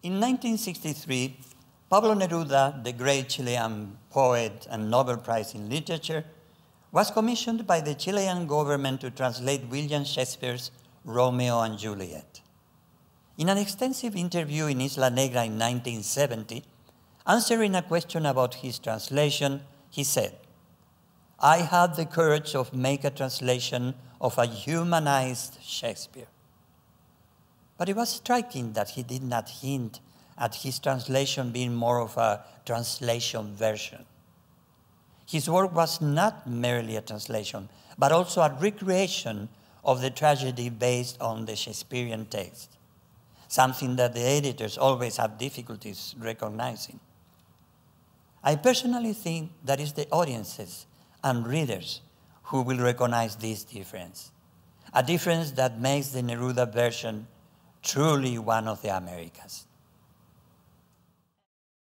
In 1963, Pablo Neruda, the great Chilean poet and Nobel Prize in Literature, was commissioned by the Chilean government to translate William Shakespeare's Romeo and Juliet. In an extensive interview in Isla Negra in 1970, answering a question about his translation, he said, I had the courage of make a translation of a humanized Shakespeare. But it was striking that he did not hint at his translation being more of a translation version. His work was not merely a translation, but also a recreation of the tragedy based on the Shakespearean text, something that the editors always have difficulties recognizing. I personally think that it's the audiences and readers who will recognize this difference, a difference that makes the Neruda version truly one of the Americas.